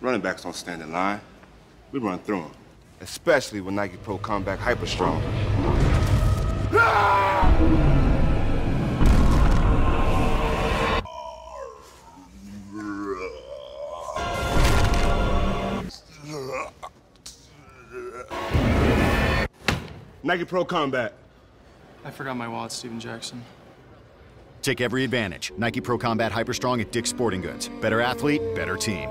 Running backs don't stand in line. We run through them. Especially with Nike Pro Combat Hyper Strong. Nike Pro Combat. I forgot my wallet, Steven Jackson. Take every advantage. Nike Pro Combat Hyper Strong at Dick's Sporting Goods. Better athlete, better team.